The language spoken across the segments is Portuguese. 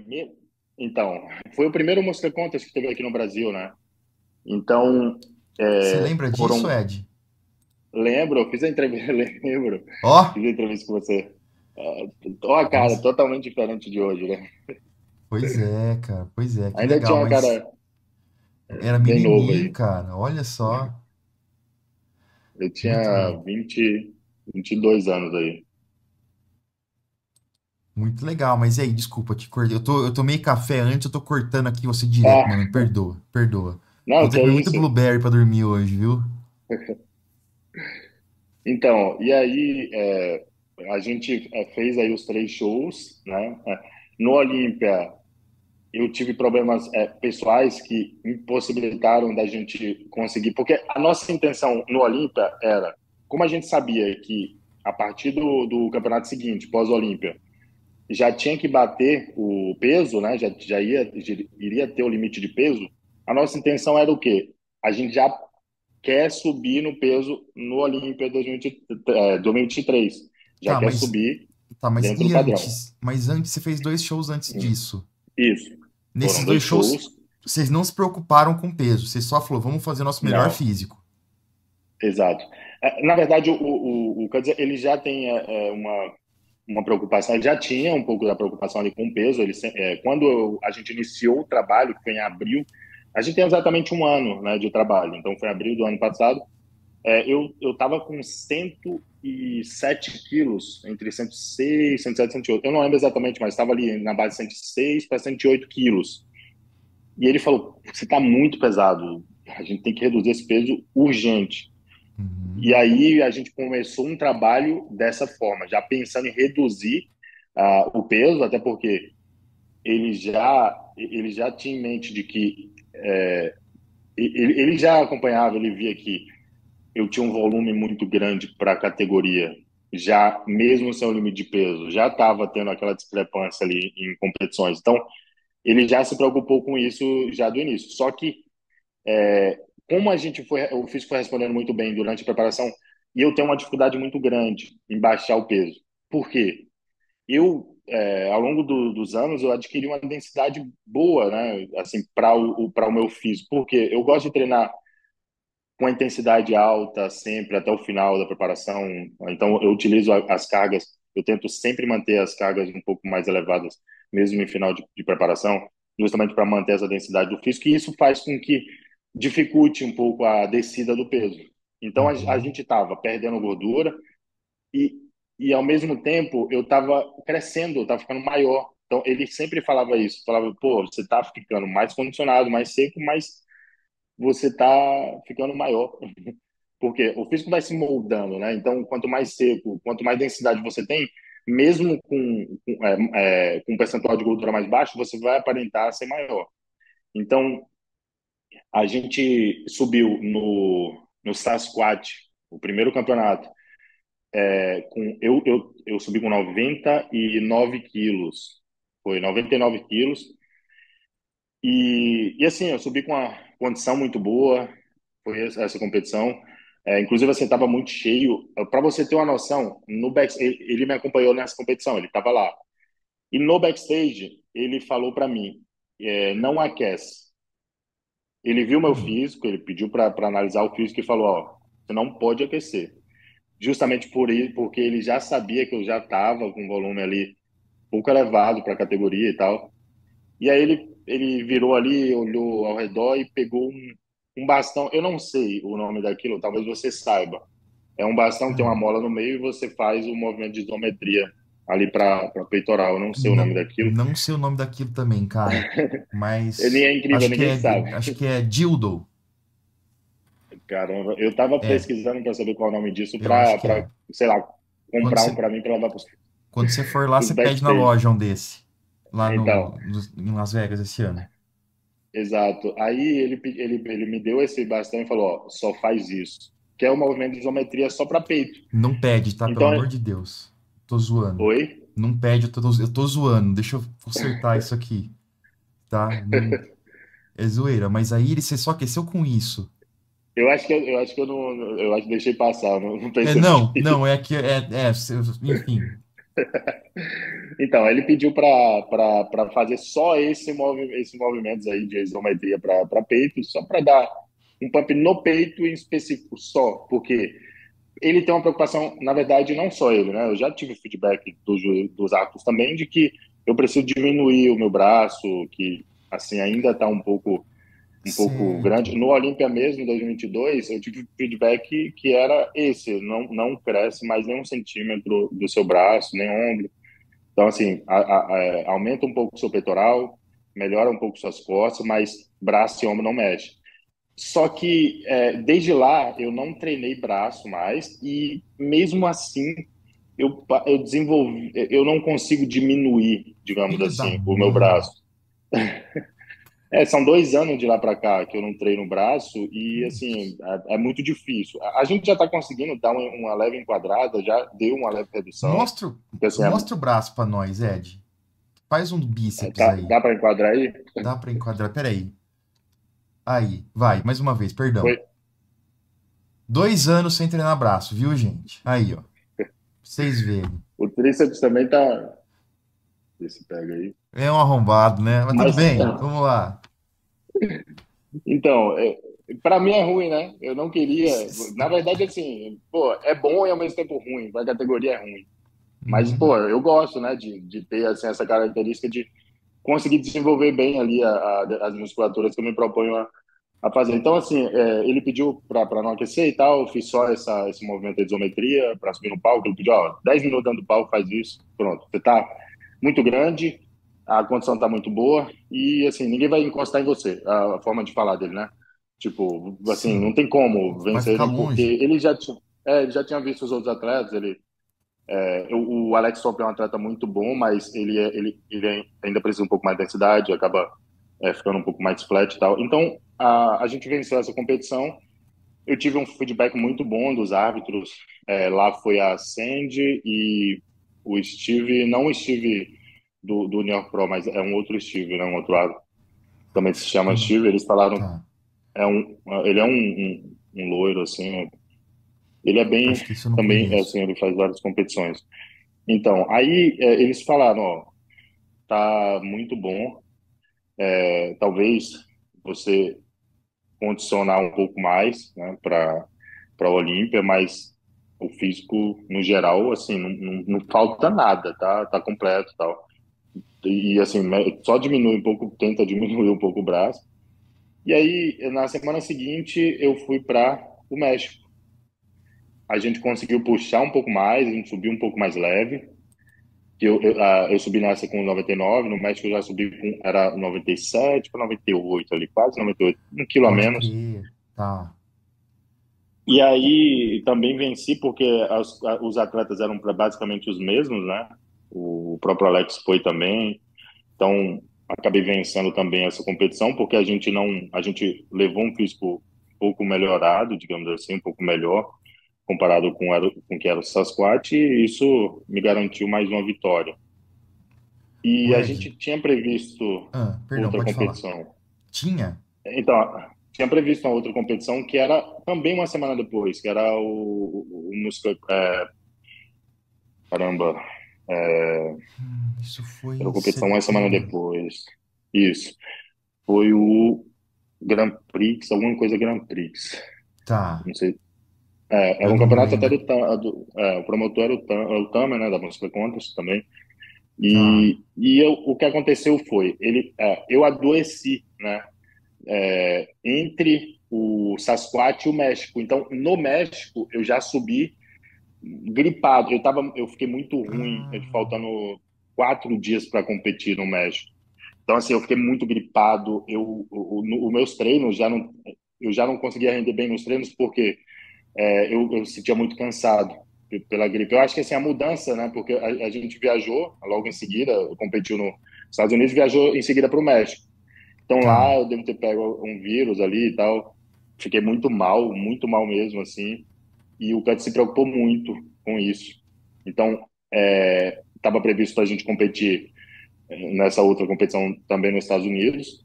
primeiro, então, foi o primeiro Mosca Contest que teve aqui no Brasil, né? Então, Você é, lembra disso, foram, Ed? lembro, eu fiz a entrevista, lembro, Ó, fiz a entrevista com você. É, Ó, a cara nossa, totalmente diferente de hoje, né? pois é, cara, pois é, Ainda tinha legal, uma mas cara era novo menininho, cara, olha só, Eu tinha bom, 20, 22 anos aí. Muito legal, mas e aí, desculpa, te cortei, eu tô, eu tomei café antes, eu tô cortando aqui você direto, Ah, mano, perdoa, perdoa. Não, que que é muito isso. blueberry pra dormir hoje, viu? Então, e aí é, a gente é, fez aí os três shows, né? É, No Olímpia, eu tive problemas é, pessoais que impossibilitaram da gente conseguir, porque a nossa intenção no Olímpia era, como a gente sabia que a partir do, do campeonato seguinte, pós-Olímpia, já tinha que bater o peso, né? Já, já ia, já iria ter o limite de peso. A nossa intenção era o quê? A gente já quer subir no peso no Olímpia 2020 é, 2023. Já Tá, quer mas subir Tá, mas dentro do padrão. antes? Mas antes você fez dois shows antes Hum, disso. Isso. Nesses Foram dois shows, shows. vocês não se preocuparam com peso. Vocês só falou, vamos fazer nosso melhor Não, físico. exato. É, Na verdade, o, o, o, ele já tem é, é, uma, uma preocupação, ele já tinha um pouco da preocupação ali com o peso. Ele, é, quando a gente iniciou o trabalho, que foi em abril, a gente tem exatamente um ano, né, de trabalho. Então, foi abril do ano passado. É, eu estava com 107 quilos, entre 106, 107 e 108. Eu não lembro exatamente, mas estava ali na base de 106 para 108 quilos. E ele falou: Você está muito pesado, a gente tem que reduzir esse peso urgente. Uhum. E aí a gente começou um trabalho dessa forma, já pensando em reduzir ah, o peso, até porque ele já, ele já tinha em mente de que é, ele, ele já acompanhava, ele via que eu tinha um volume muito grande para a categoria, já mesmo sem o limite de peso, já estava tendo aquela discrepância ali em competições. Então, ele já se preocupou com isso já do início. Só que, como a gente foi, o físico foi respondendo muito bem durante a preparação, e eu tenho uma dificuldade muito grande em baixar o peso. Por quê? Eu, é, ao longo do, dos anos, eu adquiri uma densidade boa, né? Assim, para o, para o meu físico. Porque eu gosto de treinar com a intensidade alta sempre até o final da preparação. Então, eu utilizo as cargas, eu tento sempre manter as cargas um pouco mais elevadas, mesmo em final de, de preparação, justamente para manter essa densidade do físico, e isso faz com que dificulte um pouco a descida do peso. Então, a, a Uhum. gente estava perdendo gordura e, e, ao mesmo tempo, eu estava crescendo, eu estava ficando maior. Então, ele sempre falava isso, falava, pô, você está ficando mais condicionado, mais seco, mas você está ficando maior. Porque o físico vai se moldando, né? Então, quanto mais seco, quanto mais densidade você tem, mesmo com, com, é, é, com um percentual de gordura mais baixo, você vai aparentar ser maior. Então, a gente subiu no, no Sasquatch, o primeiro campeonato, é, com, eu, eu, eu subi com 99 quilos. Foi 99 quilos. E, e assim, eu subi com uma condição muito boa, foi essa, essa competição. É, inclusive, assim, estava muito cheio. Para você ter uma noção, no back, ele, ele me acompanhou nessa competição, ele estava lá. E no backstage, ele falou para mim: é, não aquece. Ele viu meu Hum. físico, ele pediu para analisar o físico e falou: ó, você não pode aquecer. Justamente por isso, porque ele já sabia que eu já estava com volume ali um pouco elevado para a categoria e tal. E aí ele, ele virou ali, olhou ao redor e pegou um, um bastão. Eu não sei o nome daquilo, talvez você saiba. É um bastão tem uma Hum. mola no meio e você faz o movimento de isometria ali para peitoral. Eu não sei o nome Não, daquilo. não sei o nome daquilo também, cara. Ele Mas é incrível, acho que ninguém é, sabe. acho que é dildo. Caramba, eu tava É, pesquisando para saber qual é o nome disso, para, que é. sei lá, comprar um para mim para levar para quando você for lá, você pede na loja um desse. Lá Então, no- em Las Vegas esse ano. exato. Aí ele, ele, ele me deu esse bastão e falou: ó, só faz isso. Que é o movimento de isometria só para peito. Não pede, tá? Pelo Então, amor de Deus. Tô zoando. oi? Não pede, eu tô, eu tô zoando. Deixa eu consertar isso aqui, tá? Não, é zoeira. Mas aí ele, você só aqueceu com isso. Eu acho que eu, acho que eu não, eu acho que deixei passar, não, não É, percebi. não, não, é que, é, é, enfim. Então, ele pediu para fazer só esse movi esses movimentos aí de isometria para peito, só para dar um pump no peito em específico, só, porque ele tem uma preocupação, na verdade, não só ele, né? Eu já tive feedback dos, dos atos também de que eu preciso diminuir o meu braço, que assim ainda está um pouco um pouco grande. No Olímpia mesmo, em 2022, eu tive feedback que era esse, não, não cresce mais nem um centímetro do seu braço, nem ombro. Então, assim, a, a, a, é, aumenta um pouco o seu peitoral, melhora um pouco suas costas, mas braço e ombro não mexe. Só que é, desde lá eu não treinei braço mais e mesmo assim eu, eu desenvolvi, eu não consigo diminuir, digamos assim, o meu braço. É, são dois anos de lá para cá que eu não treino braço e, assim, é, é muito difícil. A, a gente já está conseguindo dar uma, uma, leve enquadrada, já deu uma leve redução. Mostra, assim, mostra é... o braço para nós, Ed. Faz um bíceps tá, aí. Dá para enquadrar aí? Dá para enquadrar. Peraí. Aí, vai, mais uma vez, perdão. Foi. Dois anos sem treinar braço, viu, gente? Aí, ó. Pra vocês verem. O tríceps também tá. Vê se pega aí. É um arrombado, né? Mas, Mas tudo bem, tá. vamos lá. Então, é, para mim é ruim, né? Eu não queria. Na verdade, assim, pô, é bom e ao mesmo tempo ruim. A categoria é ruim. Mas, uhum. pô, eu gosto, né, de, de ter assim, essa característica de conseguir desenvolver bem ali a, a, as musculaturas que eu me proponho a, a fazer. Então, assim, é, ele pediu para não aquecer e tal, eu fiz só essa, esse movimento de isometria para subir no palco. Ele pediu, ó, 10 minutos dando palco, faz isso. Pronto, você tá muito grande, a condição tá muito boa e, assim, ninguém vai encostar em você. A, a forma de falar dele, né? Tipo, assim, Sim. não tem como vencer ele, porque ele já, tinha, é, ele já tinha visto os outros atletas, ele... É, o, Alex Top é um atleta muito bom, mas ele, é, ele, ele ainda precisa um pouco mais de densidade, acaba é, ficando um pouco mais flat e tal. Então, a, a gente venceu essa competição. Eu tive um feedback muito bom dos árbitros. É, lá foi a Sandy e o Steve, não o Steve do, do New York Pro, mas é um outro Steve, né? Um outro árbitro. Também se chama Steve. Eles falaram. Tá. É um, ele é um, um, um loiro, assim. Ele é bem. Também, é, assim, ele faz várias competições. Então, aí é, eles falaram: ó, tá muito bom. É, talvez você condicionar um pouco mais né, para a Olímpia, mas o físico, no geral, assim, não, não, não, falta nada, tá? Tá completo tal. E, assim, só diminui um pouco, tenta diminuir um pouco o braço. E aí, na semana seguinte, eu fui para o México. A gente conseguiu puxar um pouco mais, a gente subiu um pouco mais leve. Eu, eu, eu subi nessa com 99, no México eu já subi com, era 97 para 98 ali, quase 98, um quilo a menos. Tá. E aí também venci porque as, os atletas eram basicamente os mesmos, né? O próprio Alex foi também. Então acabei vencendo também essa competição porque a gente não, a gente levou um físico um pouco melhorado, digamos assim, um pouco melhor comparado com, era, com que era o Sasquatch e isso me garantiu mais uma vitória. E a gente tinha previsto ah, perdão, outra competição. Falar. Tinha? Então, tinha previsto uma outra competição que era também uma semana depois, que era o, o, o música. É, caramba. É, hum, isso foi. Era uma competição uma semana depois. Isso. Foi o Grand Prix, alguma coisa Grand Prix. Tá. Não sei. É, era um campeonato até do, do é, o promotor era o, Tam, é o Tamer, né, da Música Contas também. E, ah. e eu, o que aconteceu foi, ele, é, eu adoeci, né, é, entre o Sasquatch e o México. Então, no México, eu já subi gripado. Eu, tava, eu fiquei muito ruim, ah. faltando quatro dias para competir no México. Então, assim, eu fiquei muito gripado. Eu, os meus treinos já não, eu já não conseguia render bem nos treinos porque é, eu, eu sentia muito cansado pela gripe. Eu acho que assim a mudança, né? Porque a, a gente viajou logo em seguida, competiu nos Estados Unidos, viajou em seguida para o México. Então lá tá. eu devo ter pego um vírus ali e tal. Fiquei muito mal, muito mal mesmo, assim. E o Cut se preocupou muito com isso. Então, estava é, previsto a gente competir é, nessa outra competição também nos Estados Unidos.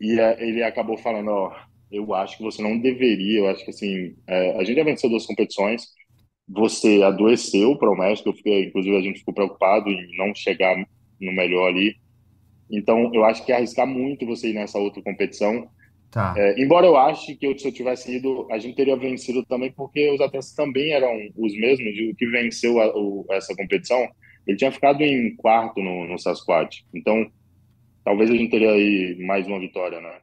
E é, ele acabou falando, ó, eu acho que você não deveria, eu acho que assim, é, a gente já venceu duas competições, você adoeceu para o México, eu fiquei, inclusive a gente ficou preocupado em não chegar no melhor ali. Então, eu acho que é arriscar muito você ir nessa outra competição. Tá. É, embora eu ache que eu, se eu tivesse ido, a gente teria vencido também, porque os atletas também eram os mesmos. O que venceu a, o, essa competição, ele tinha ficado em quarto no, no Sasquatch. Então, talvez a gente teria aí mais uma vitória, né?